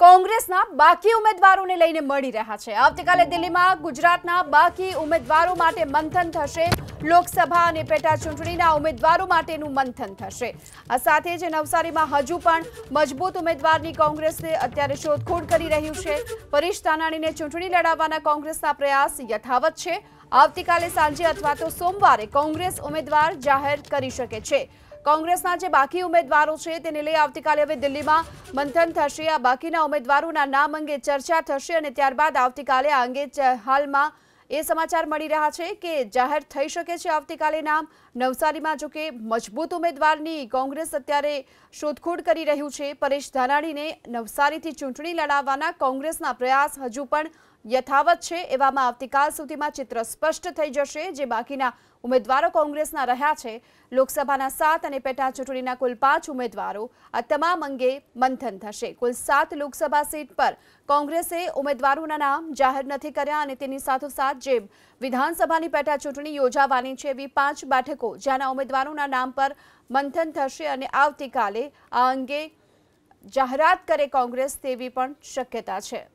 કોંગ્રેસના બાકી ઉમેદવારોને લઈને મળી રહ્યા છે આવતીકાલે દિલ્હીમાં ગુજરાતના બાકી ઉમેદવારો માટે મંથન થશે લોકસભા અને પેટા ચૂંટણીના ઉમેદવારો માટેનું મંથન થશે આ સાથે જ નવસારીમાં હજુ પણ મજબૂત ઉમેદવારની કોંગ્રેસે અત્યારે શોધખોળ કરી રહ્યું છે પરેશ ધાનાણીને ચૂંટણી લડાવવાના કોંગ્રેસના પ્રયાસ યથાવત છે આવતીકાલે સાંજે અથવા તો સોમવારે કોંગ્રેસ ઉમેદવાર જાહેર કરી શકે છે કોંગ્રેસના જે બાકી ઉમેદવારો છે તેને લઈ આવતીકાલે હવે દિલ્હીમાં મંથન થશે આ બાકીના ઉમેદવારોના નામ અંગે ચર્ચા થશે અને ત્યારબાદ આવતીકાલે આ અંગે હાલમાં એ સમાચાર મળી રહ્યા છે કે જાહેર થઈ શકે છે આવતીકાલે નામ નવસારીમાં જો કે મજબૂત ઉમેદવારની કોંગ્રેસ અત્યારે શોધખોળ કરી રહ્યું છે પરેશ ધાનાડીને નવસારીથી ચૂંટણી લડાવવાનો કોંગ્રેસના પ્રયાસ હજુ પણ યથાવત છે એવામાં આવતીકાલ સુધીમાં ચિત્ર સ્પષ્ટ થઈ જશે જે બાકીના ઉમેદવારો કોંગ્રેસના રહ્યા છે લોકસભાના 7 અને પેટાચટણીના કુલ 5 ઉમેદવારો આ તમામ અંગે મંથન થશે કુલ 7 લોકસભા સીટ પર કોંગ્રેસે ઉમેદવારોના નામ જાહેર નથી કર્યા અને તેની સાથોસાથ જે વિધાનસભાની પેટાચટણી યોજના વાની છે વી 5 બેઠકો જેના ઉમેદવારોના નામ પર મંથન થશે અને આવતીકાલે આ અંગે જાહેરાત કરે કોંગ્રેસ તે પણ શક્યતા છે